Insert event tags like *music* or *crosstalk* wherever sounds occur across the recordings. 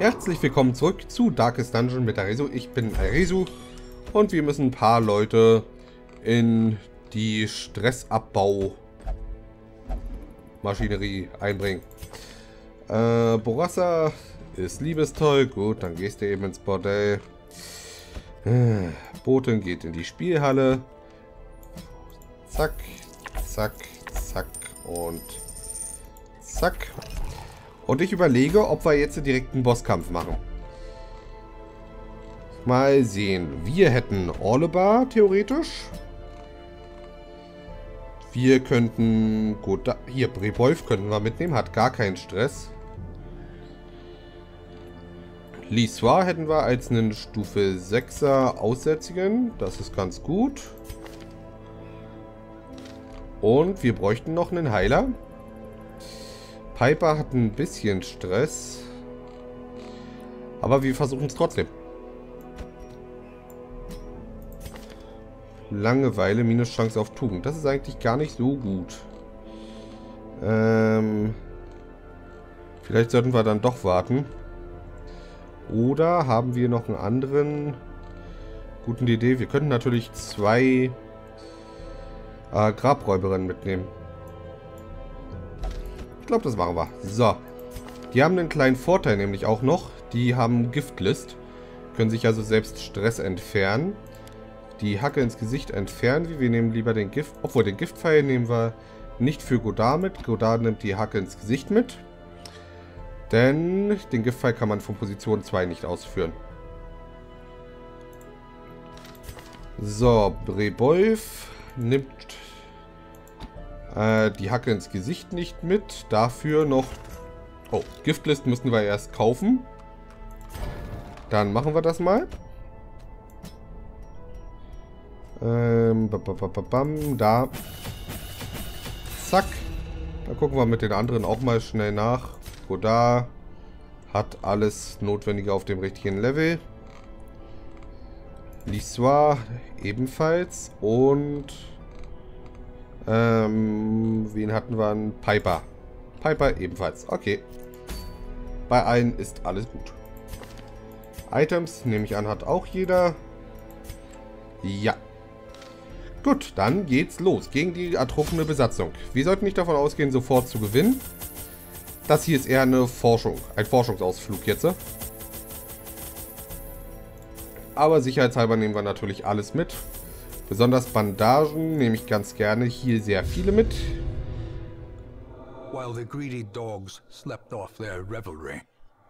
Herzlich willkommen zurück zu Darkest Dungeon mit Aresu. Ich bin Aresu und wir müssen ein paar Leute in die Stressabbau-Maschinerie einbringen. Äh, Borassa ist liebestoll. Gut, dann gehst du eben ins Bordell. Äh, Boten geht in die Spielhalle. Zack, zack, zack und zack. Und ich überlege, ob wir jetzt direkt einen Bosskampf machen. Mal sehen. Wir hätten Orlebar, theoretisch. Wir könnten... Gut, da, hier, Brebolf könnten wir mitnehmen. Hat gar keinen Stress. Lissoir hätten wir als einen Stufe 6er Aussätzigen. Das ist ganz gut. Und wir bräuchten noch einen Heiler. Piper hat ein bisschen Stress. Aber wir versuchen es trotzdem. Langeweile minus Chance auf Tugend. Das ist eigentlich gar nicht so gut. Ähm, vielleicht sollten wir dann doch warten. Oder haben wir noch einen anderen guten Idee? Wir könnten natürlich zwei äh, Grabräuberinnen mitnehmen glaube, das machen wir. So. Die haben einen kleinen Vorteil nämlich auch noch. Die haben Giftlist. Können sich also selbst Stress entfernen. Die Hacke ins Gesicht entfernen wir. Wir nehmen lieber den Gift... Obwohl, den Giftpfeil nehmen wir nicht für Godard mit. Godard nimmt die Hacke ins Gesicht mit. Denn den Giftpfeil kann man von Position 2 nicht ausführen. So, Brebolf nimmt äh, die Hacke ins Gesicht nicht mit. Dafür noch... Oh, Giftlist müssen wir erst kaufen. Dann machen wir das mal. Ähm, da. Zack. Da gucken wir mit den anderen auch mal schnell nach. Wo da hat alles Notwendige auf dem richtigen Level. L'Histoire ebenfalls. Und ähm, wen hatten wir? Einen Piper. Piper ebenfalls. Okay. Bei allen ist alles gut. Items, nehme ich an, hat auch jeder. Ja. Gut, dann geht's los gegen die ertrunkene Besatzung. Wir sollten nicht davon ausgehen, sofort zu gewinnen. Das hier ist eher eine Forschung, ein Forschungsausflug jetzt. Aber sicherheitshalber nehmen wir natürlich alles mit. Besonders Bandagen nehme ich ganz gerne hier sehr viele mit. While the greedy dogs slept off their revelry,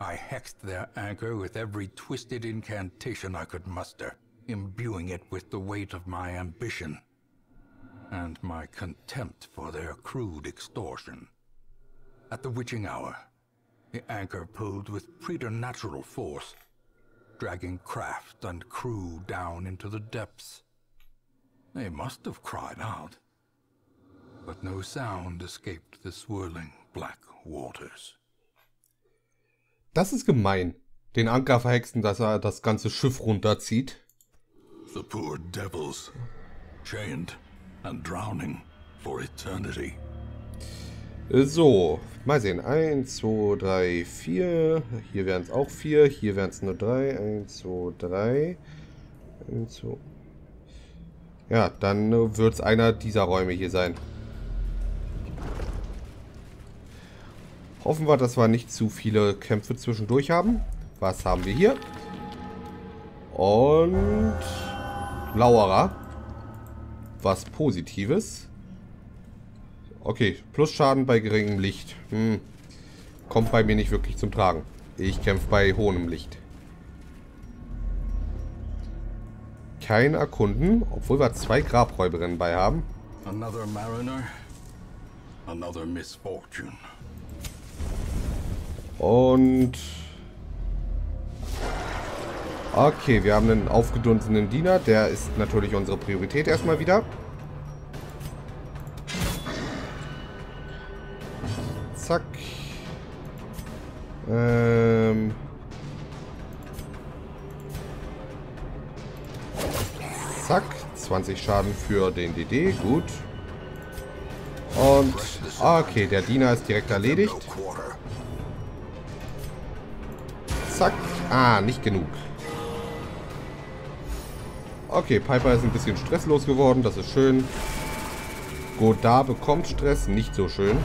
I hexed their anchor with every twisted incantation I could muster, imbuing it with the weight of my ambition and my contempt for their crude extortion. At the witching hour, the anchor pulled with preternatural force, dragging craft and crew down into the depths. They must have cried out. But no sound escaped the swirling black waters. Das ist gemein. Den Anker verhexen, dass er das ganze Schiff runterzieht. The poor devils, chained and drowning for eternity. So, mal sehen. 1, 2, 3, 4. Hier wären es auch 4. Hier wären es nur 3. 1, 2, 3. 1, 2, ja, dann wird es einer dieser Räume hier sein. Hoffen wir, dass wir nicht zu viele Kämpfe zwischendurch haben. Was haben wir hier? Und Lauerer. Was Positives. Okay, Plusschaden bei geringem Licht. Hm. Kommt bei mir nicht wirklich zum Tragen. Ich kämpfe bei hohem Licht. Kein Erkunden, obwohl wir zwei Grabräuberinnen bei haben. Another mariner, another misfortune. Und... Okay, wir haben einen aufgedunsenen Diener. Der ist natürlich unsere Priorität erstmal wieder. Zack. Ähm... 20 Schaden für den DD, gut. Und, okay, der Diener ist direkt erledigt. zack. Ah, nicht genug. Okay, Piper ist ein bisschen stresslos geworden. Das ist schön. Godard bekommt Stress. Nicht so schön.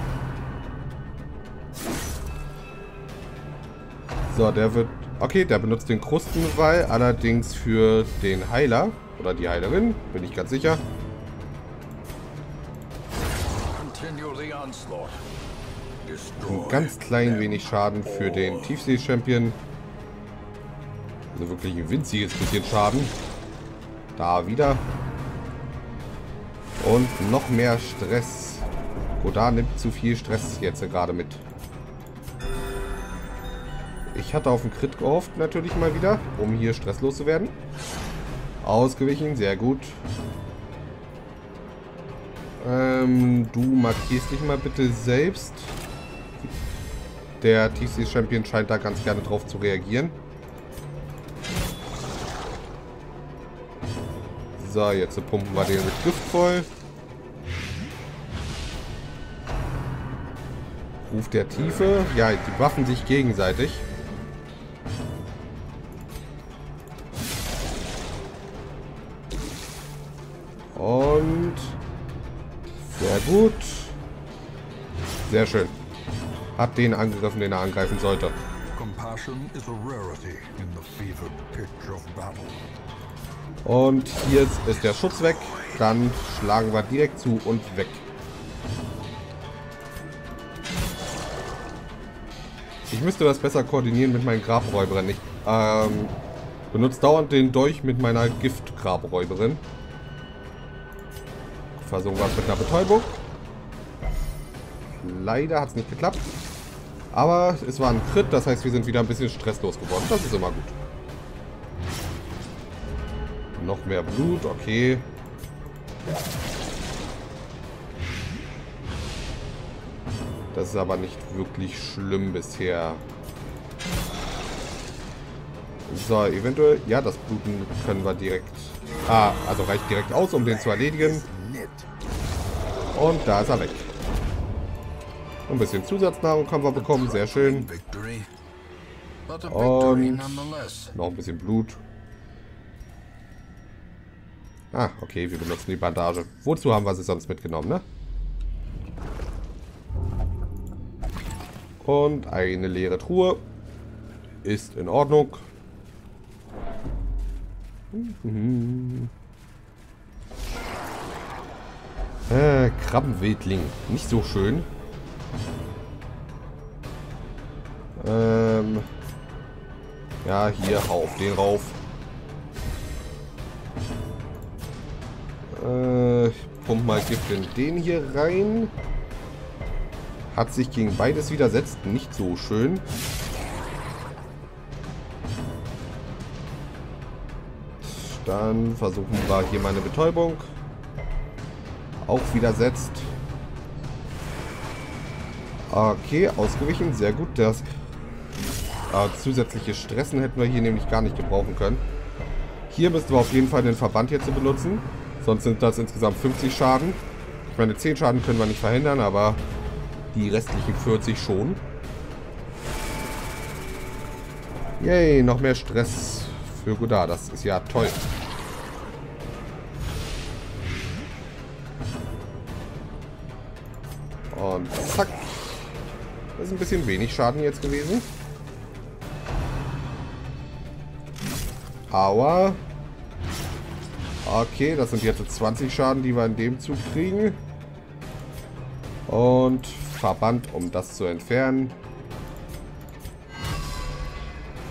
So, der wird... Okay, der benutzt den Krustenwall. Allerdings für den Heiler. Oder die Heilerin. Bin ich ganz sicher. Ein ganz klein wenig Schaden für den Tiefsee-Champion. Also wirklich ein winziges bisschen Schaden. Da wieder. Und noch mehr Stress. Godard nimmt zu viel Stress jetzt gerade mit. Ich hatte auf den Crit gehofft, natürlich mal wieder, um hier stresslos zu werden. Ausgewichen, sehr gut. Ähm, du markierst dich mal bitte selbst. Der TC-Champion scheint da ganz gerne drauf zu reagieren. So, jetzt pumpen wir den mit Gift voll. Ruf der Tiefe. Ja, die waffen sich gegenseitig. Gut. Sehr schön. Hat den angegriffen, den er angreifen sollte. Und hier ist der Schutz weg. Dann schlagen wir direkt zu und weg. Ich müsste das besser koordinieren mit meinen Grabräuberinnen. Ich ähm, benutze dauernd den Dolch mit meiner Gift-Grabräuberin. Versuchen wir es mit einer Betäubung. Leider hat es nicht geklappt. Aber es war ein Crit, das heißt, wir sind wieder ein bisschen stresslos geworden. Das ist immer gut. Noch mehr Blut, okay. Das ist aber nicht wirklich schlimm bisher. So, eventuell... Ja, das Bluten können wir direkt... Ah, also reicht direkt aus, um den zu erledigen. Und da ist er weg. Ein bisschen Zusatznahrung können wir bekommen, sehr schön. Und noch ein bisschen Blut. Ah, okay, wir benutzen die Bandage. Wozu haben wir sie sonst mitgenommen, ne? Und eine leere Truhe. Ist in Ordnung. Äh, Krabbenwildling. Nicht so schön. Ähm. Ja, hier, hau auf den rauf. Äh, pump mal Gift in den hier rein. Hat sich gegen beides widersetzt. Nicht so schön. Dann versuchen wir hier meine Betäubung. Auch widersetzt. Okay, ausgewichen. Sehr gut. Das äh, zusätzliche Stressen hätten wir hier nämlich gar nicht gebrauchen können. Hier müssten wir auf jeden Fall den Verband jetzt benutzen. Sonst sind das insgesamt 50 Schaden. Ich meine, 10 Schaden können wir nicht verhindern, aber die restlichen 40 schon. Yay, noch mehr Stress für Godard. Das ist ja toll. Und zack. Das ist ein bisschen wenig Schaden jetzt gewesen. Aua. Okay, das sind jetzt 20 Schaden, die wir in dem Zug kriegen. Und Verband, um das zu entfernen.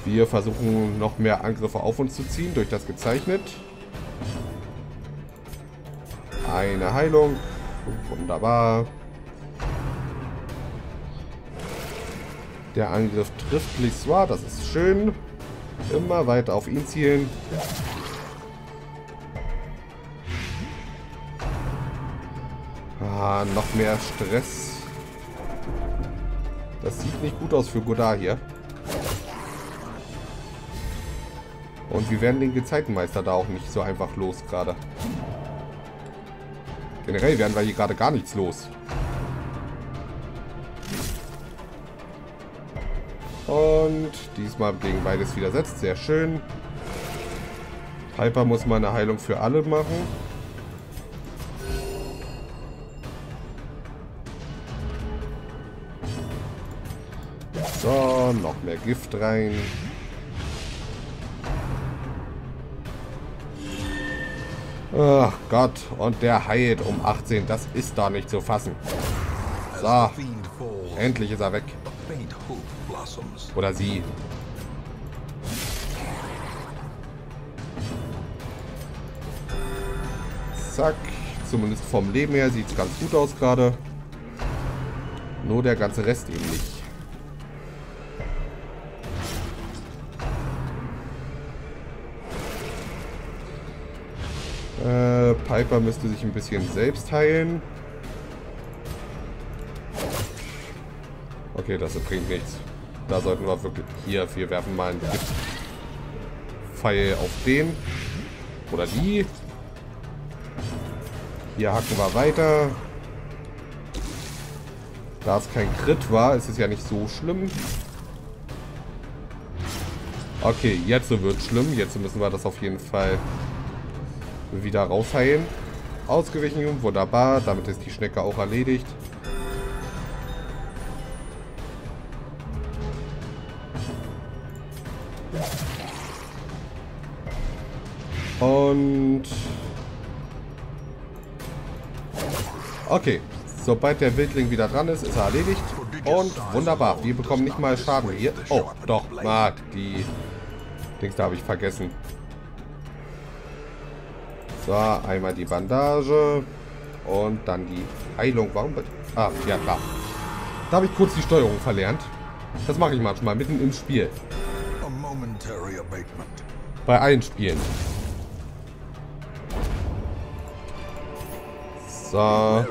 Wir versuchen noch mehr Angriffe auf uns zu ziehen durch das gezeichnet. Eine Heilung. Wunderbar. Der Angriff trifft Lissoir, das ist schön. Immer weiter auf ihn zielen. Ah, noch mehr Stress. Das sieht nicht gut aus für Godard hier. Und wir werden den Gezeitenmeister da auch nicht so einfach los gerade. Generell werden wir hier gerade gar nichts los. Und diesmal gegen beides widersetzt. Sehr schön. Piper muss mal eine Heilung für alle machen. So, noch mehr Gift rein. Ach Gott, und der heilt um 18. Das ist da nicht zu fassen. So, endlich ist er weg. Oder sie. Zack. Zumindest vom Leben her sieht es ganz gut aus gerade. Nur der ganze Rest eben nicht. Äh, Piper müsste sich ein bisschen selbst heilen. Okay, das bringt nichts. Da sollten wir wirklich... Hier, wir werfen mal einen Pfeil auf den. Oder die. Hier hacken wir weiter. Da es kein Crit war, ist es ja nicht so schlimm. Okay, jetzt wird es schlimm. Jetzt müssen wir das auf jeden Fall wieder rausheilen. Ausgewichen, wunderbar. Damit ist die Schnecke auch erledigt. Und... Okay. Sobald der Wildling wieder dran ist, ist er erledigt. Und wunderbar. Wir bekommen nicht mal Schaden hier. Oh, doch. Ah, die Dings da habe ich vergessen. So, einmal die Bandage. Und dann die Heilung. Warum? Ah, ja klar. Da habe ich kurz die Steuerung verlernt. Das mache ich manchmal, mitten im Spiel. Bei allen Spielen. So.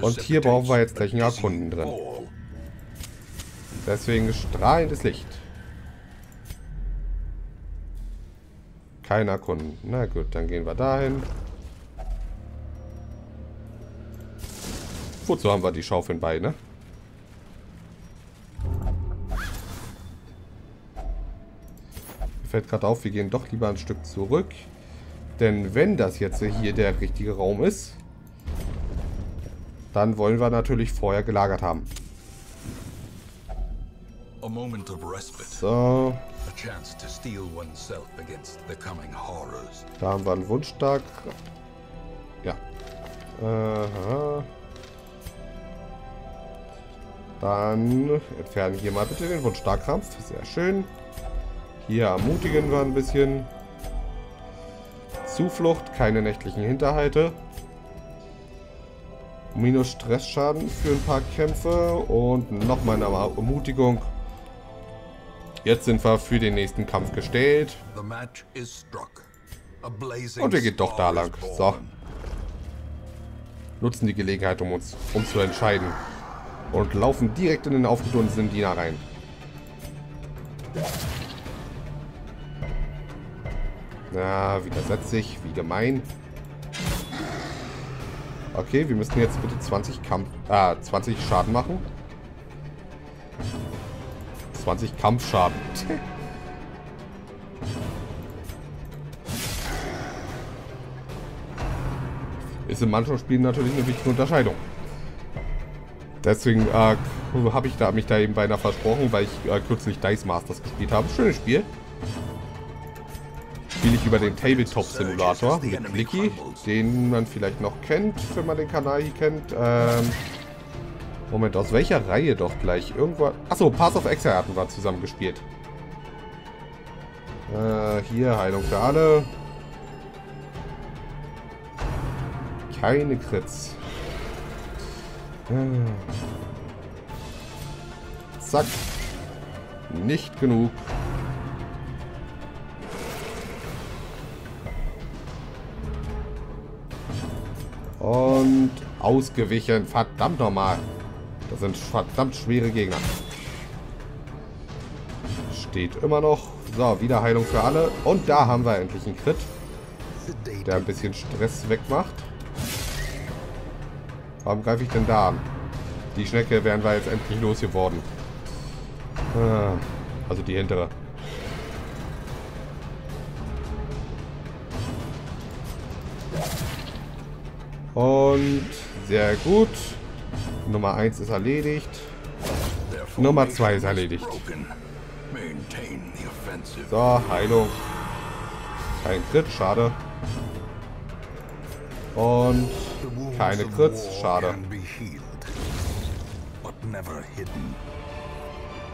Und hier brauchen wir jetzt gleich einen Erkunden drin. Deswegen strahlendes Licht. Kein Erkunden. Na gut, dann gehen wir dahin. Wozu haben wir die Schaufeln bei, ne? Mir fällt gerade auf, wir gehen doch lieber ein Stück zurück. Denn wenn das jetzt hier der richtige Raum ist, dann wollen wir natürlich vorher gelagert haben. So. Da haben wir einen Wunschstark. Ja. Aha. Dann entfernen hier mal bitte den Wunschstarkrampf. Sehr schön. Hier ermutigen wir ein bisschen. Zuflucht, keine nächtlichen Hinterhalte. Minus Stressschaden für ein paar Kämpfe und nochmal eine Ermutigung. Jetzt sind wir für den nächsten Kampf gestellt. Und wir gehen doch da lang. So. Nutzen die Gelegenheit, um uns um zu entscheiden. Und laufen direkt in den aufgedunsenen Diener rein. Na, widersetzt sich. Wie gemein. Okay, wir müssen jetzt bitte 20 Kampf... Ah, 20 Schaden machen. 20 Kampfschaden. Ist in manchen Spielen natürlich eine wichtige Unterscheidung. Deswegen äh, habe ich da, mich da eben beinahe versprochen, weil ich äh, kürzlich Dice Masters gespielt habe. Schönes Spiel spiele ich über den Tabletop-Simulator mit Blicky, den man vielleicht noch kennt, wenn man den Kanal hier kennt. Ähm, Moment, aus welcher Reihe doch gleich? Irgendwo... Achso, Pass of Exile hatten wir zusammen gespielt. Äh, hier, Heilung für alle. Keine Crits. Äh. Zack. Nicht genug. Ausgewichen. Verdammt nochmal. Das sind verdammt schwere Gegner. Steht immer noch. So, wieder Heilung für alle. Und da haben wir endlich einen Crit. Der ein bisschen Stress wegmacht. Warum greife ich denn da an? Die Schnecke wären wir jetzt endlich losgeworden. Ah, also die hintere. Und sehr gut. Nummer 1 ist erledigt. Nummer 2 ist erledigt. So, Heilung. Kein Crit, schade. Und keine Crits, schade.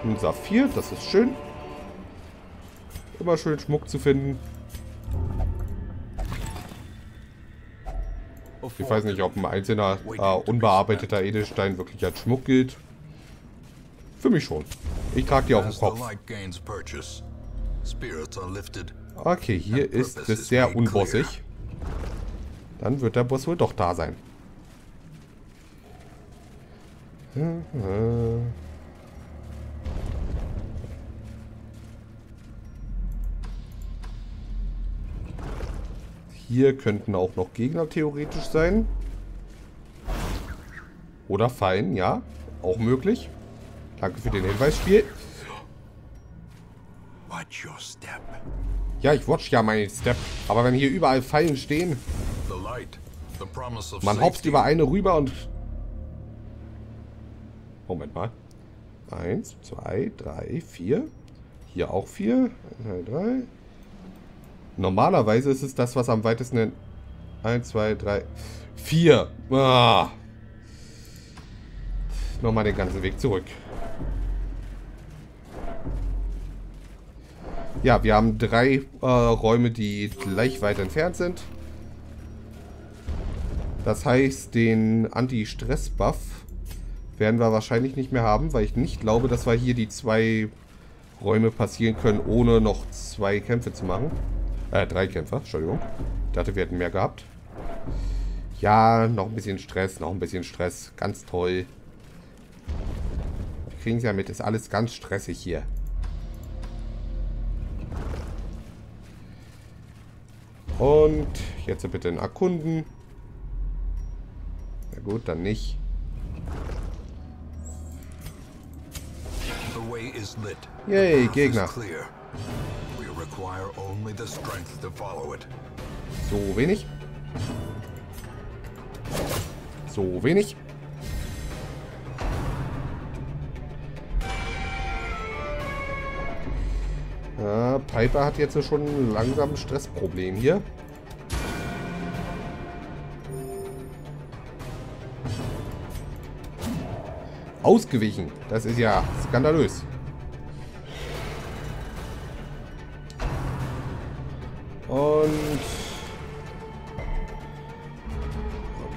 Ein Saphir, das ist schön. Immer schön Schmuck zu finden. Ich weiß nicht, ob ein einzelner äh, unbearbeiteter Edelstein wirklich als Schmuck gilt. Für mich schon. Ich trage die auf dem Kopf. Okay, hier ist es sehr unbossig. Dann wird der Boss wohl doch da sein. Hier könnten auch noch Gegner theoretisch sein. Oder Fallen, ja. Auch möglich. Danke für den Hinweis, Spiel. Ja, ich watch ja meinen Step. Aber wenn hier überall Fallen stehen... Man hopst über eine rüber und... Moment mal. Eins, zwei, drei, vier. Hier auch vier. Eins, zwei, drei. Normalerweise ist es das, was am weitesten... Eins, zwei, drei, vier. Ah. Nochmal den ganzen Weg zurück. Ja, wir haben drei äh, Räume, die gleich weit entfernt sind. Das heißt, den Anti-Stress-Buff werden wir wahrscheinlich nicht mehr haben, weil ich nicht glaube, dass wir hier die zwei Räume passieren können, ohne noch zwei Kämpfe zu machen. Äh, drei Kämpfer, Entschuldigung. Ich dachte, wir hätten mehr gehabt. Ja, noch ein bisschen Stress, noch ein bisschen Stress. Ganz toll. Wir kriegen es ja mit, ist alles ganz stressig hier. Und jetzt bitte den Erkunden. Na gut, dann nicht. Yay, Gegner. So wenig. So wenig. Ja, Piper hat jetzt schon langsam ein Stressproblem hier. Ausgewichen. Das ist ja skandalös.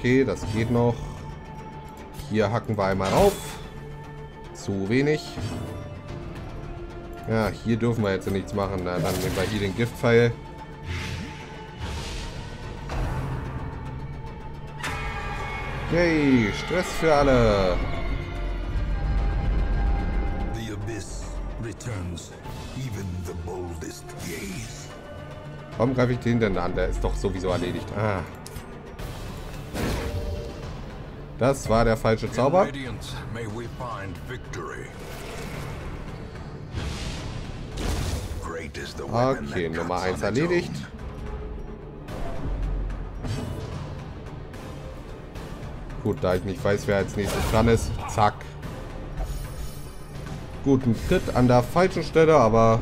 Okay, das geht noch. Hier hacken wir einmal auf. Zu wenig. Ja, hier dürfen wir jetzt nichts machen. Na, dann nehmen wir hier den Giftpfeil. Yay, Stress für alle. The abyss returns even the boldest gaze. Warum greife ich den denn an? Der ist doch sowieso erledigt. Ah. Das war der falsche Zauber. Okay, Nummer 1 erledigt. Gut, da ich nicht weiß, wer als nächstes dran ist. Zack. Gut, ein Crit an der falschen Stelle, aber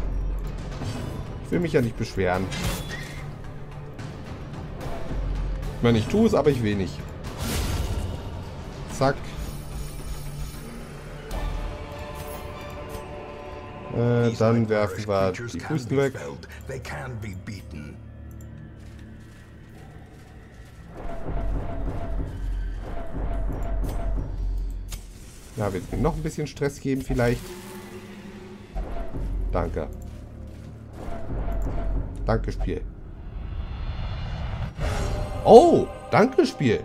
ich will mich ja nicht beschweren. Ich meine, ich tue es, aber ich will nicht. Zack. Äh, dann werfen wir die Pusten weg. Ja, wir noch ein bisschen Stress geben vielleicht. Danke. Danke, Spiel. Oh, danke, Spiel.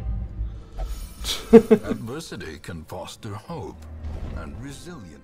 *laughs* Adversity can foster hope and resilience.